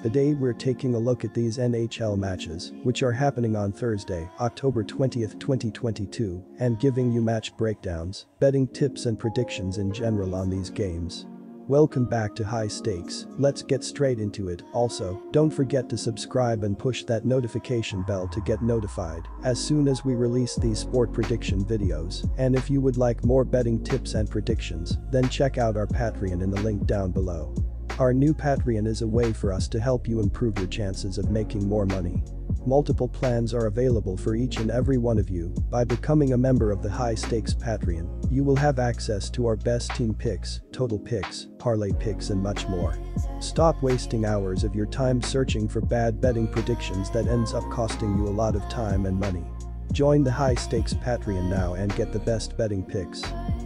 Today we're taking a look at these NHL matches, which are happening on Thursday, October 20, 2022, and giving you match breakdowns, betting tips and predictions in general on these games. Welcome back to High Stakes, let's get straight into it, also, don't forget to subscribe and push that notification bell to get notified as soon as we release these sport prediction videos, and if you would like more betting tips and predictions, then check out our Patreon in the link down below. Our new Patreon is a way for us to help you improve your chances of making more money. Multiple plans are available for each and every one of you. By becoming a member of the High Stakes Patreon, you will have access to our best team picks, total picks, parlay picks and much more. Stop wasting hours of your time searching for bad betting predictions that ends up costing you a lot of time and money. Join the High Stakes Patreon now and get the best betting picks.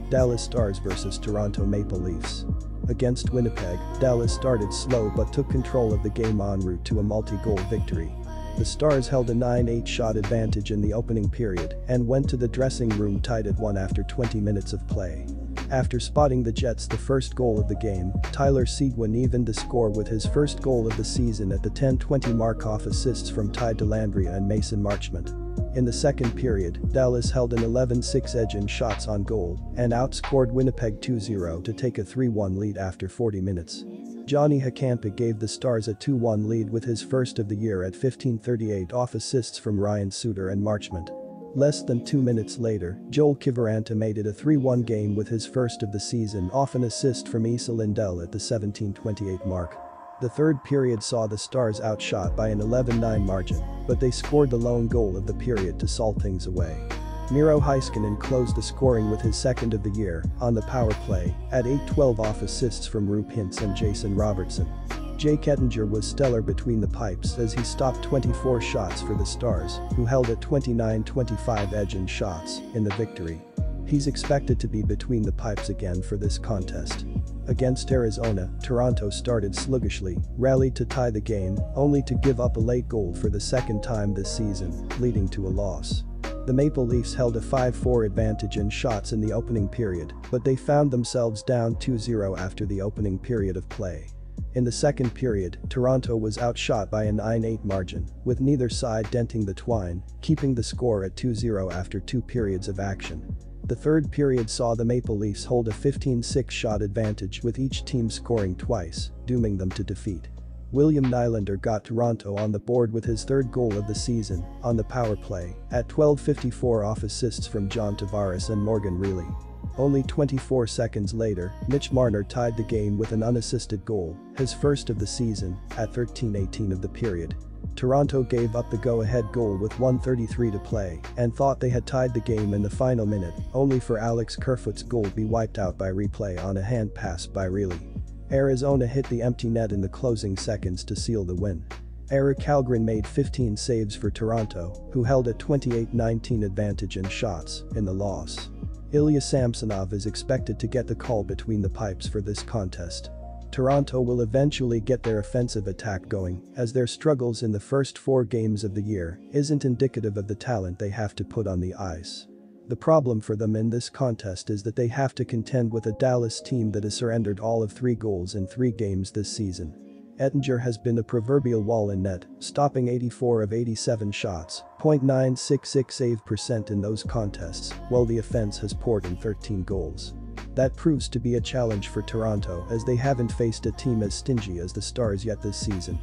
Dallas Stars vs Toronto Maple Leafs. Against Winnipeg, Dallas started slow but took control of the game en route to a multi-goal victory. The Stars held a 9-8 shot advantage in the opening period and went to the dressing room tied at 1 after 20 minutes of play. After spotting the Jets the first goal of the game, Tyler Seguin evened the score with his first goal of the season at the 10-20 mark off assists from Ty Dellandrea and Mason Marchment. In the second period, Dallas held an 11-6 edge in shots on goal and outscored Winnipeg 2-0 to take a 3-1 lead after 40 minutes. Johnny Hakanpää gave the Stars a 2-1 lead with his first of the year at 15:38 off assists from Ryan Suter and Marchment. Less than two minutes later, Joel Kiviranta made it a 3-1 game with his first of the season off an assist from Esa Lindell at the 17:28 mark. The third period saw the Stars outshot by an 11-9 margin, but they scored the lone goal of the period to salt things away. Miro Heiskanen closed the scoring with his second of the year on the power play at 8-12 off assists from Roope Hintz and Jason Robertson. Jake Oettinger was stellar between the pipes as he stopped 24 shots for the Stars, who held a 29-25 edge in shots in the victory. He's expected to be between the pipes again for this contest. Against Arizona, Toronto started sluggishly, rallied to tie the game, only to give up a late goal for the second time this season, leading to a loss. The Maple Leafs held a 5-4 advantage in shots in the opening period, but they found themselves down 2-0 after the opening period of play. In the second period, Toronto was outshot by a 9-8 margin, with neither side denting the twine, keeping the score at 2-0 after two periods of action. The third period saw the Maple Leafs hold a 15-6 shot advantage with each team scoring twice, dooming them to defeat. William Nylander got Toronto on the board with his third goal of the season on the power play at 12.54 off assists from John Tavares and Morgan Rielly. Only 24 seconds later, Mitch Marner tied the game with an unassisted goal, his first of the season, at 13.18 of the period. Toronto gave up the go-ahead goal with 133 to play and thought they had tied the game in the final minute, only for Alex Kerfoot's goal to be wiped out by replay on a hand pass by Rielly. Arizona hit the empty net in the closing seconds to seal the win. Erik Källgren made 15 saves for Toronto, who held a 28-19 advantage in shots in the loss. Ilya Samsonov is expected to get the call between the pipes for this contest. Toronto will eventually get their offensive attack going, as their struggles in the first four games of the year isn't indicative of the talent they have to put on the ice. The problem for them in this contest is that they have to contend with a Dallas team that has surrendered all of three goals in three games this season. Oettinger has been the proverbial wall in net, stopping 84 of 87 shots, .966 save percent in those contests, while the offense has poured in 13 goals. That proves to be a challenge for Toronto as they haven't faced a team as stingy as the Stars yet this season.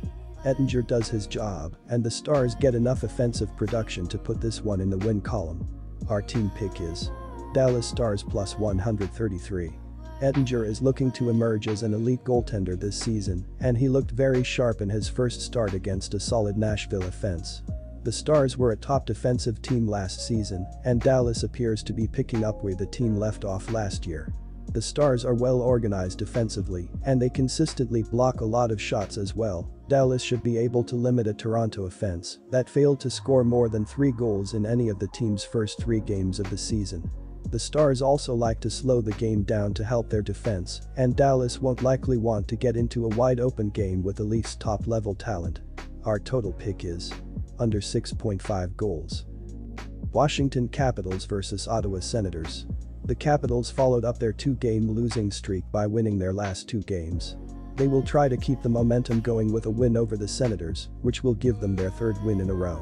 Oettinger does his job, and the Stars get enough offensive production to put this one in the win column. Our team pick is Dallas Stars plus 133. Oettinger is looking to emerge as an elite goaltender this season, and he looked very sharp in his first start against a solid Nashville offense. The Stars were a top defensive team last season, and Dallas appears to be picking up where the team left off last year. The Stars are well organized defensively, and they consistently block a lot of shots as well. Dallas should be able to limit a Toronto offense that failed to score more than three goals in any of the team's first three games of the season. The Stars also like to slow the game down to help their defense, and Dallas won't likely want to get into a wide open game with the Leafs top level talent. Our total pick is under 6.5 goals. Washington Capitals vs Ottawa Senators. The Capitals followed up their two-game losing streak by winning their last two games. They will try to keep the momentum going with a win over the Senators, which will give them their third win in a row.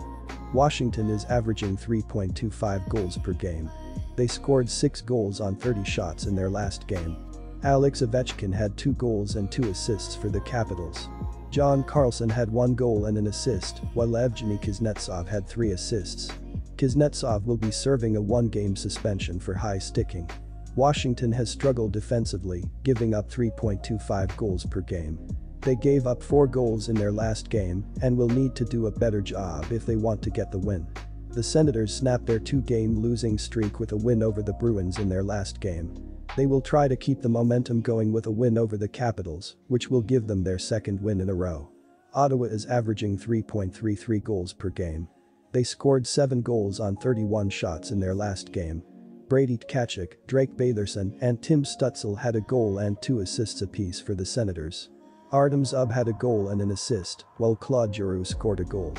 Washington is averaging 3.25 goals per game. They scored 6 goals on 30 shots in their last game. Alex Ovechkin had 2 goals and 2 assists for the Capitals. John Carlson had 1 goal and an assist, while Evgeny Kuznetsov had 3 assists. Kuznetsov will be serving a one-game suspension for high sticking. Washington has struggled defensively, giving up 3.25 goals per game. They gave up 4 goals in their last game and will need to do a better job if they want to get the win. The Senators snapped their two-game losing streak with a win over the Bruins in their last game. They will try to keep the momentum going with a win over the Capitals, which will give them their second win in a row. Ottawa is averaging 3.33 goals per game. They scored 7 goals on 31 shots in their last game. Brady Tkachuk, Drake Batherson and Tim Stützle had a goal and two assists apiece for the Senators. Artem Zub had a goal and an assist, while Claude Giroux scored a goal.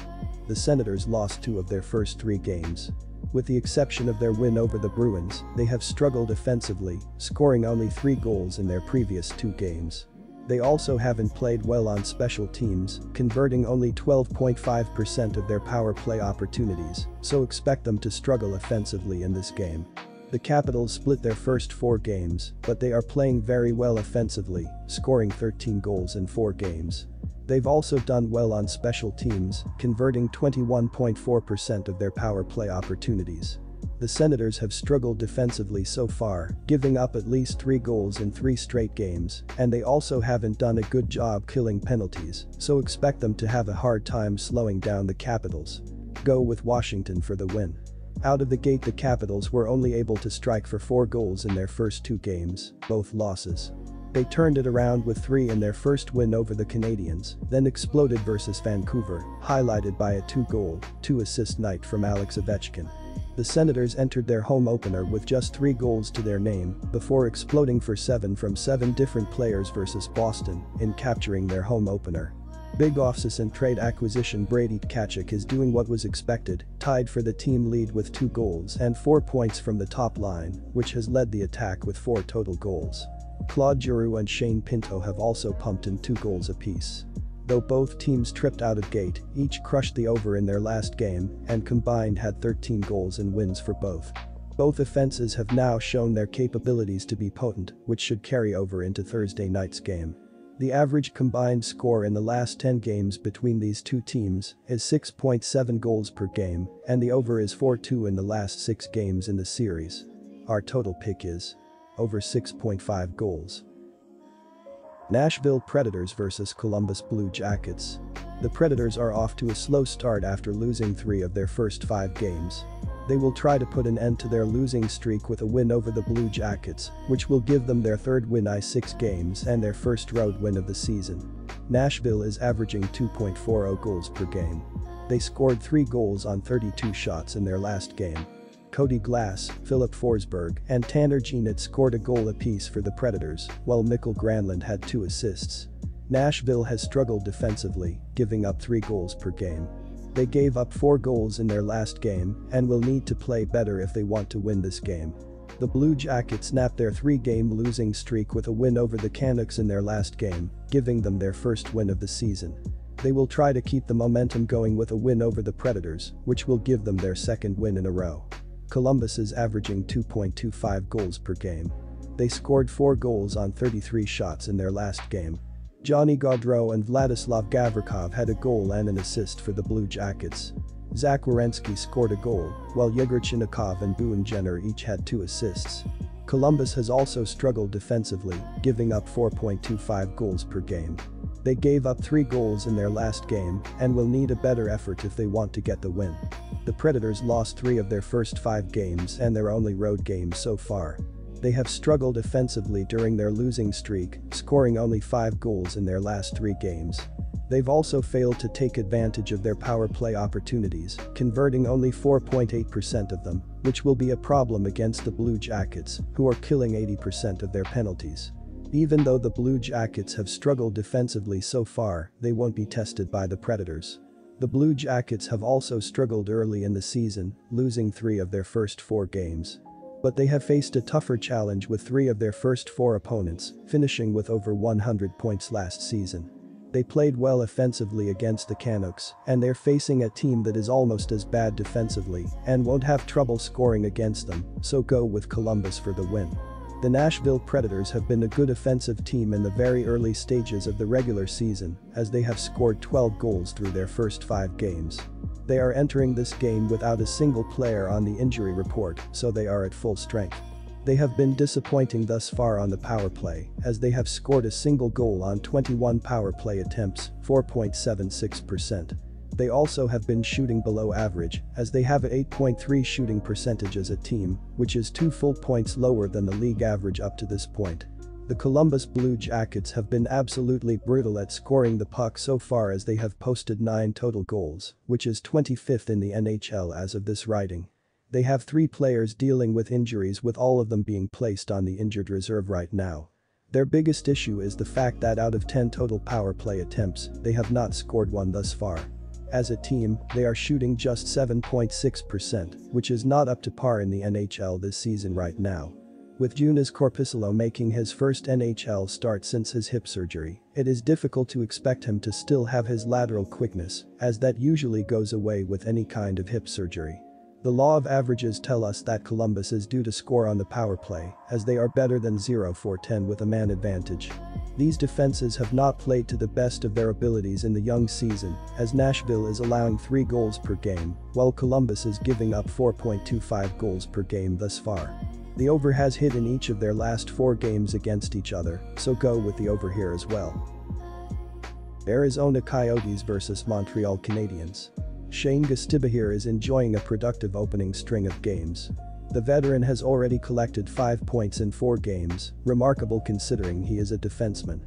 The Senators lost two of their first three games. With the exception of their win over the Bruins, they have struggled offensively, scoring only three goals in their previous two games. They also haven't played well on special teams, converting only 12.5% of their power play opportunities, so expect them to struggle offensively in this game. The Capitals split their first four games, but they are playing very well offensively, scoring 13 goals in four games. They've also done well on special teams, converting 21.4% of their power play opportunities. The Senators have struggled defensively so far, giving up at least three goals in three straight games, and they also haven't done a good job killing penalties, so expect them to have a hard time slowing down the Capitals. Go with Washington for the win. Out of the gate the Capitals were only able to strike for four goals in their first two games, both losses. They turned it around with three in their first win over the Canadiens, then exploded versus Vancouver, highlighted by a two-goal, two-assist night from Alex Ovechkin. The Senators entered their home opener with just three goals to their name before exploding for seven from seven different players versus Boston in capturing their home opener. Big offseason and trade acquisition Brady Tkachuk is doing what was expected, tied for the team lead with two goals and four points from the top line, which has led the attack with four total goals. Claude Giroux and Shane Pinto have also pumped in two goals apiece. Though both teams tripped out of gate, each crushed the over in their last game and combined had 13 goals and wins for both. Both offenses have now shown their capabilities to be potent, which should carry over into Thursday night's game. The average combined score in the last 10 games between these two teams is 6.7 goals per game, and the over is 4-2 in the last 6 games in the series. Our total pick is over 6.5 goals. Nashville Predators vs Columbus Blue Jackets. The Predators are off to a slow start after losing three of their first five games. They will try to put an end to their losing streak with a win over the Blue Jackets, which will give them their third win i 6 games and their first road win of the season. Nashville is averaging 2.40 goals per game. They scored 3 goals on 32 shots in their last game. Cody Glass, Filip Forsberg, and Tanner Jeannot scored a goal apiece for the Predators, while Mikael Granlund had two assists. Nashville has struggled defensively, giving up three goals per game. They gave up four goals in their last game and will need to play better if they want to win this game. The Blue Jackets snapped their three-game losing streak with a win over the Canucks in their last game, giving them their first win of the season. They will try to keep the momentum going with a win over the Predators, which will give them their second win in a row. Columbus is averaging 2.25 goals per game. They scored 4 goals on 33 shots in their last game, Johnny Gaudreau and Vladislav Gavrikov had a goal and an assist for the Blue Jackets. Zach Werenski scored a goal, while Yegor Chinakhov and Boone Jenner each had two assists. Columbus has also struggled defensively, giving up 4.25 goals per game. They gave up three goals in their last game and will need a better effort if they want to get the win. The Predators lost three of their first five games and their only road game so far. They have struggled offensively during their losing streak, scoring only 5 goals in their last 3 games. They've also failed to take advantage of their power play opportunities, converting only 4.8% of them, which will be a problem against the Blue Jackets, who are killing 80% of their penalties. Even though the Blue Jackets have struggled defensively so far, they won't be tested by the Predators. The Blue Jackets have also struggled early in the season, losing three of their first four games. But they have faced a tougher challenge with three of their first four opponents, finishing with over 100 points last season. They played well offensively against the Canucks, and they're facing a team that is almost as bad defensively and won't have trouble scoring against them, so go with Columbus for the win. The Nashville Predators have been a good offensive team in the very early stages of the regular season, as they have scored 12 goals through their first five games. They are entering this game without a single player on the injury report, so they are at full strength. They have been disappointing thus far on the power play, as they have scored a single goal on 21 power play attempts, 4.76%. They also have been shooting below average, as they have a 8.3 shooting percentage as a team, which is two full points lower than the league average up to this point. The Columbus Blue Jackets have been absolutely brutal at scoring the puck so far as they have posted 9 total goals, which is 25th in the NHL as of this writing. They have three players dealing with injuries with all of them being placed on the injured reserve right now. Their biggest issue is the fact that out of 10 total power play attempts, they have not scored one thus far. As a team, they are shooting just 7.6%, which is not up to par in the NHL this season right now. With Joonas Korpisalo making his first NHL start since his hip surgery, it is difficult to expect him to still have his lateral quickness, as that usually goes away with any kind of hip surgery. The law of averages tell us that Columbus is due to score on the power play, as they are better than 0 for 10 with a man advantage. These defenses have not played to the best of their abilities in the young season, as Nashville is allowing 3 goals per game, while Columbus is giving up 4.25 goals per game thus far. The over has hit in each of their last four games against each other, so go with the over here as well. Arizona Coyotes vs Montreal Canadiens. Shane Gostisbehere is enjoying a productive opening string of games. The veteran has already collected 5 points in 4 games, remarkable considering he is a defenseman.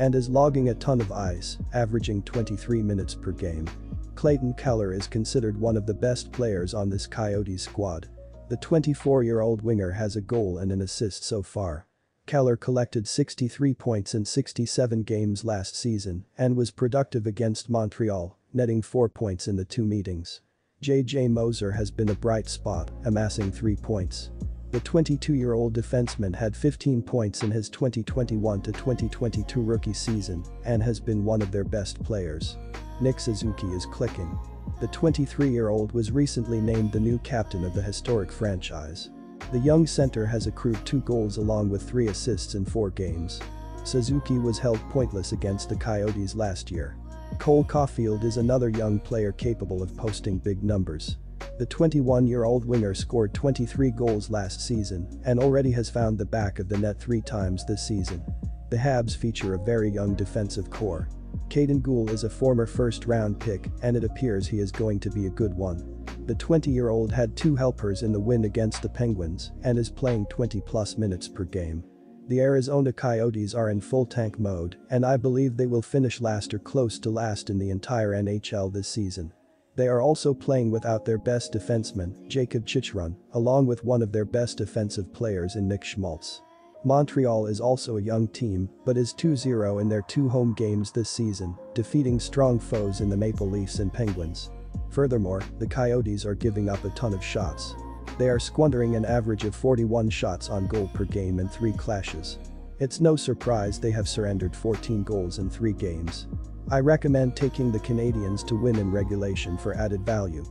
And is logging a ton of ice, averaging 23 minutes per game. Clayton Keller is considered one of the best players on this Coyotes squad. The 24-year-old winger has a goal and an assist so far. Keller collected 63 points in 67 games last season and was productive against Montreal, netting 4 points in the two meetings. JJ Moser has been a bright spot, amassing 3 points. The 22-year-old defenseman had 15 points in his 2021-2022 rookie season and has been one of their best players. Nick Suzuki is clicking. The 23-year-old was recently named the new captain of the historic franchise. The young center has accrued two goals along with three assists in four games. Suzuki was held pointless against the Coyotes last year, Cole Caufield is another young player capable of posting big numbers. The 21-year-old winger scored 23 goals last season and already has found the back of the net three times this season. The Habs feature a very young defensive core. Kaiden Guhle is a former first-round pick and it appears he is going to be a good one. The 20-year-old had two helpers in the win against the Penguins and is playing 20-plus minutes per game. The Arizona Coyotes are in full tank mode, and I believe they will finish last or close to last in the entire NHL this season. They are also playing without their best defenseman, Jakob Chychrun, along with one of their best offensive players in Nick Schmaltz. Montreal is also a young team, but is 2-0 in their two home games this season, defeating strong foes in the Maple Leafs and Penguins. Furthermore, the Coyotes are giving up a ton of shots. They are squandering an average of 41 shots on goal per game in three clashes. It's no surprise they have surrendered 14 goals in three games. I recommend taking the Canadiens to win in regulation for added value.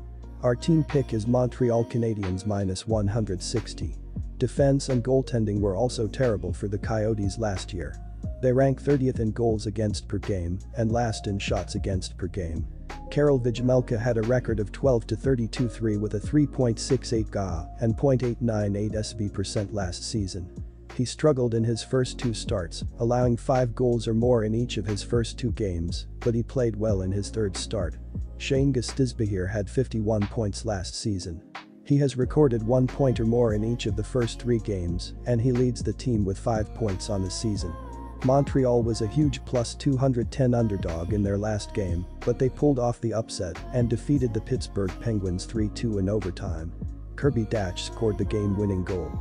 Our team pick is Montreal Canadiens minus 160. Defense and goaltending were also terrible for the Coyotes last year. They rank 30th in goals against per game and last in shots against per game. Karel Vejmelka had a record of 12 to 32 3 with a 3.68 GA and 0.898 SV percent last season. He struggled in his first two starts, allowing 5 goals or more in each of his first two games, but he played well in his third start. Shane Gostisbehere had 51 points last season. He has recorded 1 point or more in each of the first three games, and he leads the team with 5 points on the season. Montreal was a huge plus 210 underdog in their last game, but they pulled off the upset and defeated the Pittsburgh Penguins 3-2 in overtime. Kirby Dach scored the game-winning goal.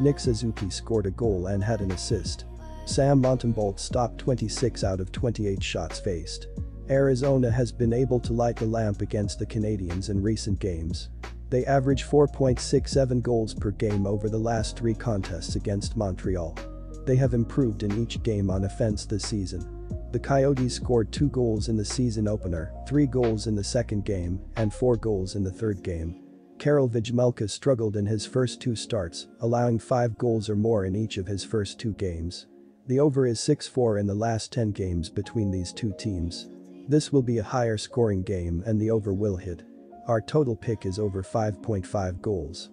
Nick Suzuki scored a goal and had an assist. Sam Montembeault stopped 26 out of 28 shots faced. Arizona has been able to light the lamp against the Canadiens in recent games. They average 4.67 goals per game over the last three contests against Montreal. They have improved in each game on offense this season. The Coyotes scored two goals in the season opener, three goals in the second game, and four goals in the third game. Karel Vejmelka struggled in his first two starts, allowing five goals or more in each of his first two games. The over is 6-4 in the last 10 games between these two teams. This will be a higher scoring game and the over will hit. Our total pick is over 5.5 goals.